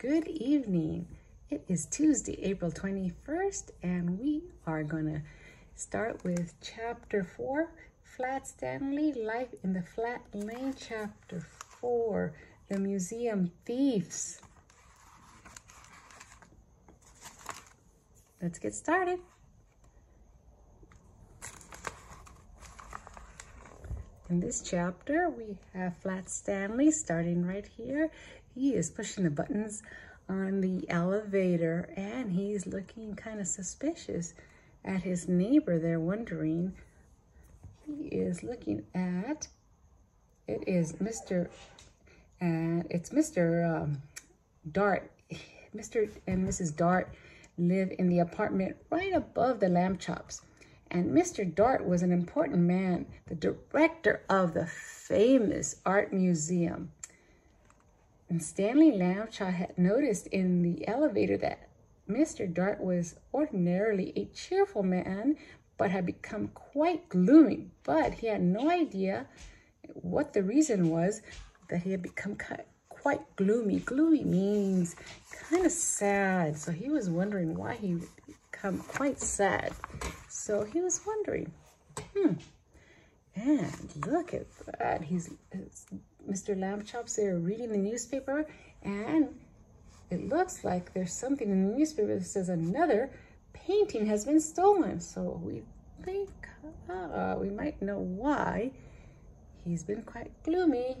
Good evening. It is Tuesday, April 21st, and we are going to start with chapter 4, Flat Stanley, Life in the Flat Lane, chapter 4, The Museum Thieves. Let's get started. In this chapter, we have Flat Stanley starting right here. He is pushing the buttons on the elevator and he's looking kind of suspicious at his neighbor. There wondering. He is looking at it is mr and it's mr um, dart. Mr and mrs dart live in the apartment right above the Lambchops and mr dart was an important man the director of the famous art museum and Stanley Lambchop had noticed in the elevator that Mr. Dart was ordinarily a cheerful man, but had become quite gloomy. But he had no idea what the reason was that he had become quite gloomy. Gloomy means kind of sad. So he was wondering why he become quite sad. So he was wondering, hmm, and look at that. He's, Mr. Lambchop's there reading the newspaper and it looks like there's something in the newspaper that says another painting has been stolen. So we think uh, we might know why he's been quite gloomy.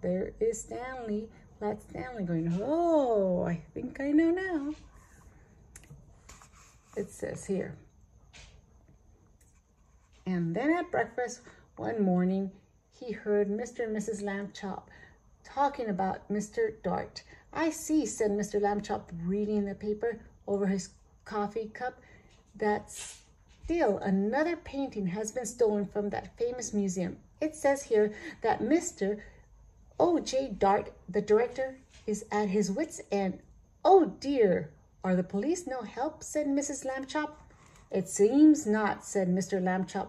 There is Stanley, Flat Stanley going, oh, I think I know now. It says here, and then at breakfast one morning, he heard Mr. and Mrs. Lambchop talking about Mr. Dart. I see, said Mr. Lambchop, reading the paper over his coffee cup, that still another painting has been stolen from that famous museum. It says here that Mr. O.J. Dart, the director, is at his wits' end. Oh dear, are the police no help? said Mrs. Lambchop. It seems not, said Mr. Lambchop.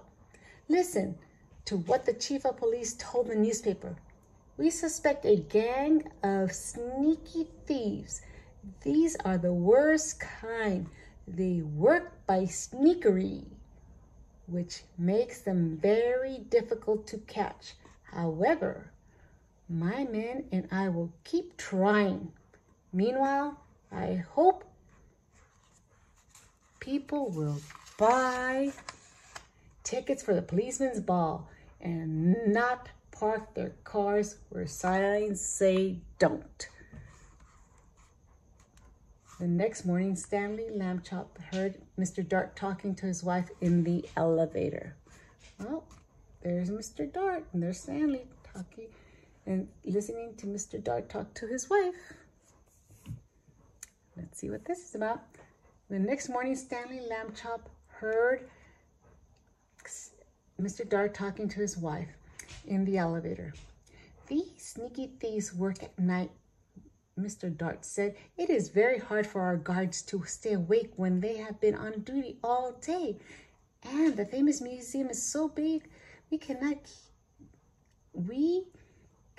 Listen to what the chief of police told the newspaper. We suspect a gang of sneaky thieves. These are the worst kind. They work by sneakery, which makes them very difficult to catch. However, my men and I will keep trying. Meanwhile, I hope people will buy tickets for the policeman's ball and not park their cars where signs say don't. The next morning, Stanley Lambchop heard Mr. Dart talking to his wife in the elevator. Well, there's Mr. Dart and there's Stanley talking and listening to Mr. Dart talk to his wife. Let's see what this is about. The next morning, Stanley Lambchop heard Mr. Dart talking to his wife in the elevator. These sneaky thieves work at night, Mr. Dart said. It is very hard for our guards to stay awake when they have been on duty all day. And the famous museum is so big, we cannot, we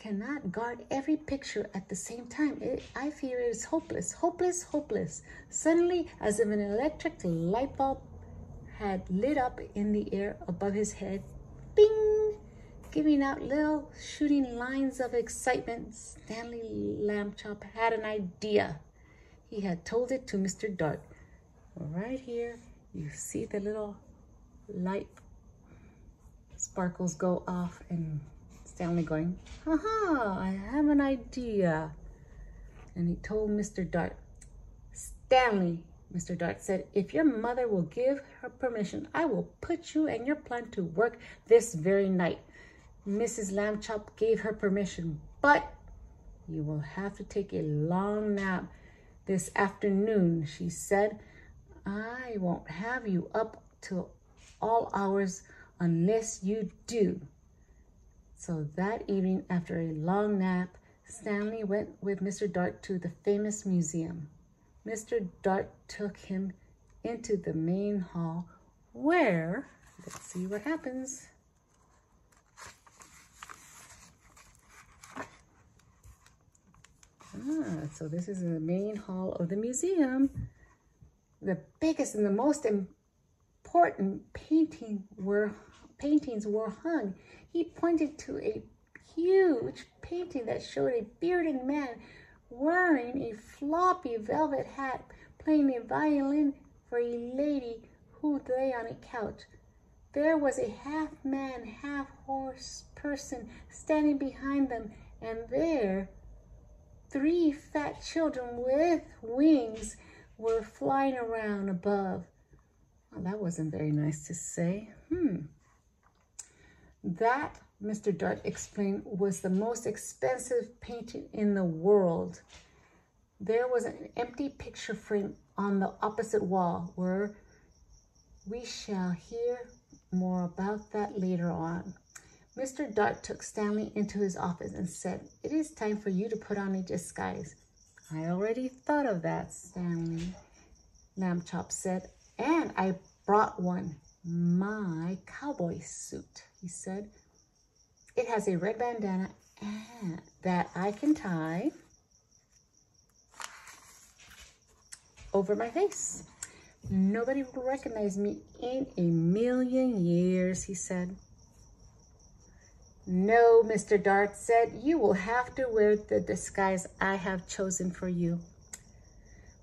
cannot guard every picture at the same time. It, I fear it is hopeless, hopeless, hopeless. Suddenly, as if an electric light bulb had lit up in the air above his head. Bing! Giving out little shooting lines of excitement, Stanley Lambchop had an idea. He had told it to Mr. Dart. Right here, you see the little light sparkles go off and Stanley going, haha, I have an idea. And he told Mr. Dart, Stanley, Mr. Dart said, if your mother will give her permission, I will put you and your plan to work this very night. Mrs. Lambchop gave her permission, but you will have to take a long nap this afternoon, she said. I won't have you up till all hours unless you do. So that evening, after a long nap, Stanley went with Mr. Dart to the famous museum. Mr. Dart took him into the main hall where, let's see what happens. Ah, so this is the main hall of the museum. The biggest and the most important painting were paintings were hung. He pointed to a huge painting that showed a bearded man wearing a floppy velvet hat playing a violin for a lady who lay on a couch. There was a half man, half horse person standing behind them, and there three fat children with wings were flying around above. Well, that wasn't very nice to say. Hmm. That, Mr. Dart explained, was the most expensive painting in the world. There was an empty picture frame on the opposite wall where we shall hear more about that later on. Mr. Dart took Stanley into his office and said, It is time for you to put on a disguise. I already thought of that, Stanley, Lambchop said, and I brought one, my cowboy suit, he said. It has a red bandana and that I can tie over my face. Nobody will recognize me in a million years, he said. No, Mr. Dart said, you will have to wear the disguise I have chosen for you.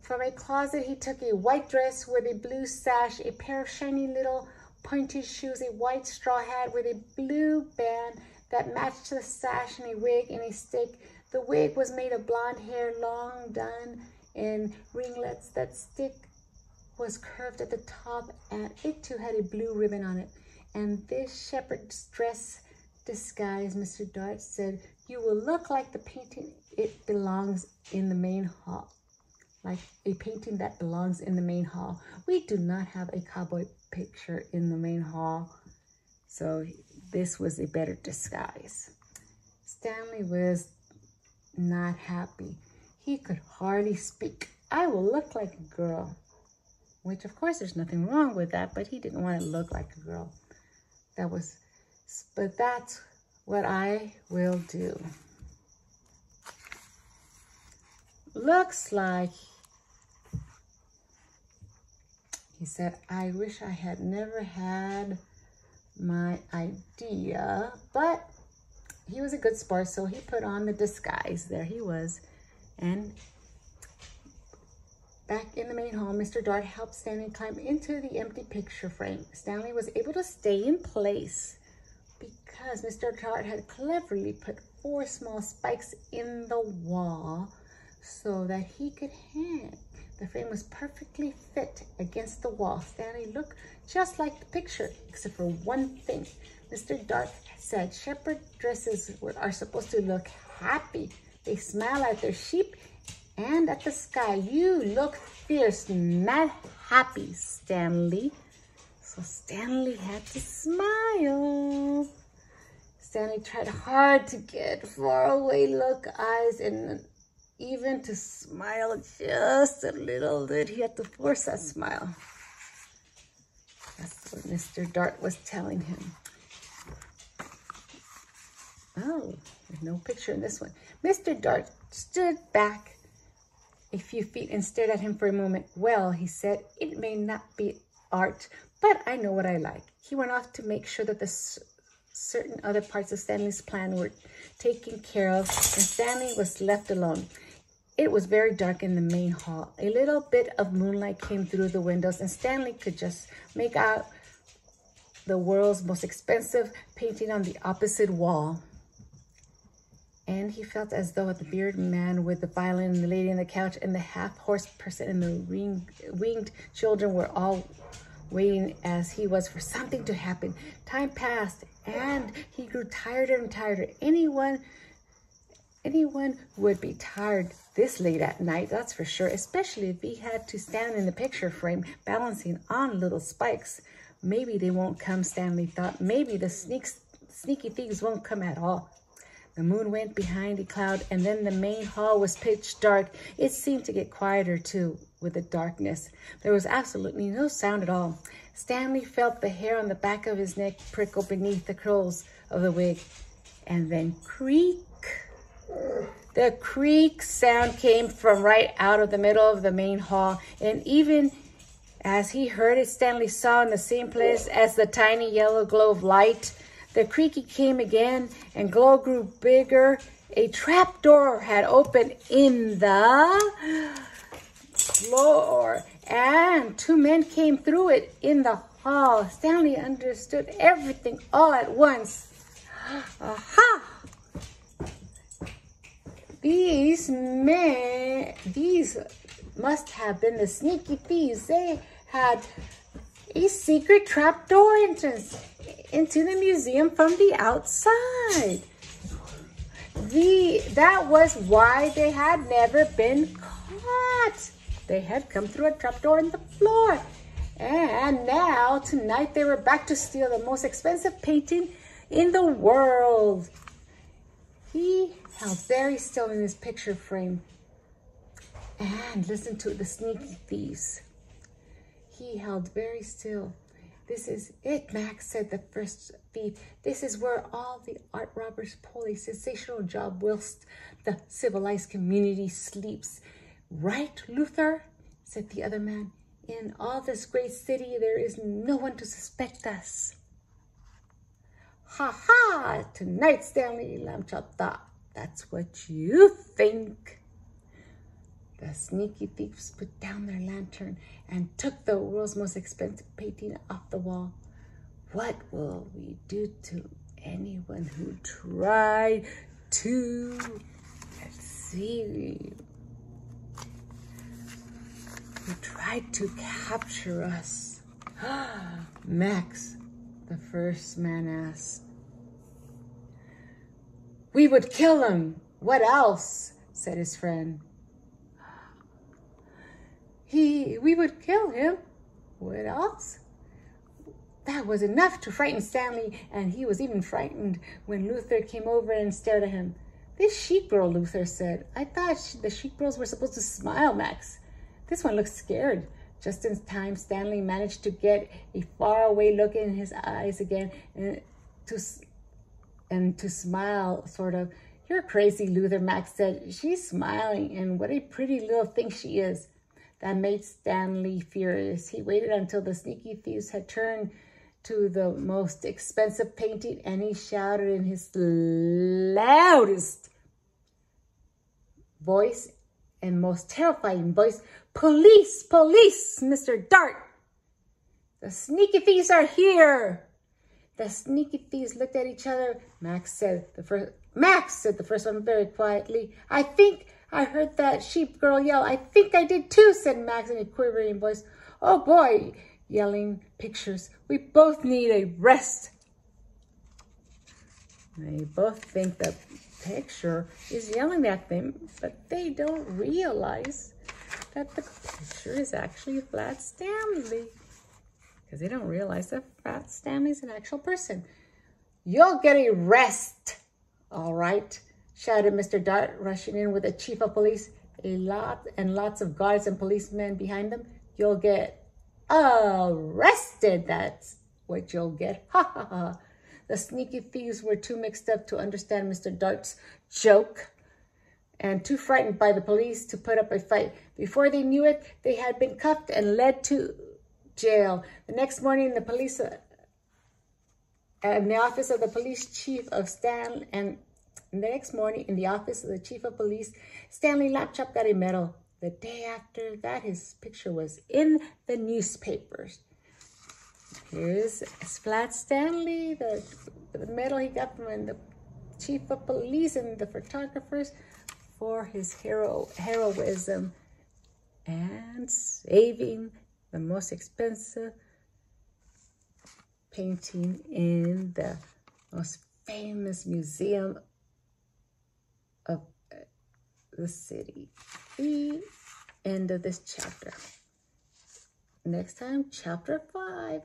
From a closet, he took a white dress with a blue sash, a pair of shiny little pointed shoes, a white straw hat with a blue band that matched the sash, and a wig and a stick. The wig was made of blonde hair, long done in ringlets. That stick was curved at the top, and it too had a blue ribbon on it. And this shepherd's dress disguise, Mr. Dart said, you will look like the painting. It belongs in the main hall, like a painting that belongs in the main hall. We do not have a cowboy picture in the main hall, so this was a better disguise. Stanley was not happy. He could hardly speak. I will look like a girl, which of course there's nothing wrong with that, but he didn't want to look like a girl. That was, but that's what I will do. Looks like, he said, I wish I had never had my idea, but he was a good sport, so he put on the disguise. There he was. And back in the main hall, Mr. Dart helped Stanley climb into the empty picture frame. Stanley was able to stay in place because Mr. Dart had cleverly put four small spikes in the wall so that he could hang. The frame was perfectly fit against the wall. Stanley looked just like the picture, except for one thing. Mr. Dart said shepherd dresses are supposed to look happy. They smile at their sheep and at the sky. You look fierce, not happy, Stanley. So Stanley had to smile. Stanley tried hard to get far away look eyes and even to smile just a little bit. He had to force that smile. That's what Mr. Dart was telling him. Oh, there's no picture in this one. Mr. Dart stood back a few feet and stared at him for a moment. Well, he said, it may not be art, but I know what I like. He went off to make sure that the certain other parts of Stanley's plan were taken care of, and Stanley was left alone. It was very dark in the main hall. A little bit of moonlight came through the windows, and Stanley could just make out the world's most expensive painting on the opposite wall. And he felt as though the bearded man with the violin and the lady on the couch and the half-horse person and the ring, winged children were all waiting as he was for something to happen. Time passed and he grew tireder and tireder. Anyone, anyone would be tired this late at night, that's for sure, especially if he had to stand in the picture frame balancing on little spikes. Maybe they won't come, Stanley thought. Maybe the sneaks, sneaky thieves won't come at all. The moon went behind a cloud, and then the main hall was pitch dark. It seemed to get quieter, too, with the darkness. There was absolutely no sound at all. Stanley felt the hair on the back of his neck prickle beneath the curls of the wig, and then creak. The creak sound came from right out of the middle of the main hall, and even as he heard it, Stanley saw in the same place as the tiny yellow glow of light. The creaky came again, and glow grew bigger. A trap door had opened in the floor, and two men came through it in the hall. Stanley understood everything all at once. Aha! These men, these must have been the sneaky thieves. They had a secret trapdoor entrance into the museum from the outside. The, that was why they had never been caught. They had come through a trapdoor in the floor. And now, tonight, they were back to steal the most expensive painting in the world. He held very still in his picture frame and listened to the sneaky thieves. He held very still. This is it, Max, said the first thief. This is where all the art robbers pull a sensational job whilst the civilized community sleeps. Right, Luther? said the other man. In all this great city, there is no one to suspect us. Ha ha! Tonight, Stanley thought. That's what you think. The sneaky thieves put down their lantern and took the world's most expensive painting off the wall. What will we do to anyone who tried to, let's see, who tried to capture us? Max, the first man asked. We would kill him. What else? said his friend. He, we would kill him. What else? That was enough to frighten Stanley, and he was even frightened when Luther came over and stared at him. This sheep girl, Luther said. I thought the sheep girls were supposed to smile, Max. This one looks scared. Just in time, Stanley managed to get a faraway look in his eyes again and to, and to smile, sort of. You're crazy, Luther, Max said. She's smiling, and what a pretty little thing she is. That made Stanley furious. He waited until the sneaky thieves had turned to the most expensive painting and he shouted in his loudest voice and most terrifying voice, Police, police, Mr. Dart! The sneaky thieves are here! The sneaky thieves looked at each other. Max said the first Max said the first one very quietly. I think I heard that sheep girl yell. I think I did too, said Max in a quivering voice. Oh boy, yelling pictures. We both need a rest. They both think the picture is yelling at them, but they don't realize that the picture is actually Flat Stanley. Because they don't realize that Flat Stanley is an actual person. You'll get a rest, all right? shouted Mr. Dart, rushing in with the chief of police, a lot and lots of guards and policemen behind them. You'll get arrested. That's what you'll get. Ha ha ha. The sneaky thieves were too mixed up to understand Mr. Dart's joke and too frightened by the police to put up a fight. Before they knew it, they had been cuffed and led to jail. The next morning, the police uh, in the office of the police chief of Stan and the next morning, in the office of the chief of police, Stanley Lambchop got a medal. The day after that, his picture was in the newspapers. Here's Flat Stanley, the, the medal he got from the chief of police and the photographers for his hero heroism and saving the most expensive painting in the most famous museum of uh, the city. The end of this chapter. Next time, chapter 5,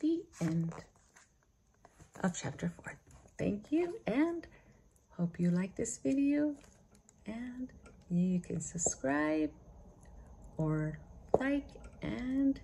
the end of chapter 4. Thank you and hope you like this video and you can subscribe or like and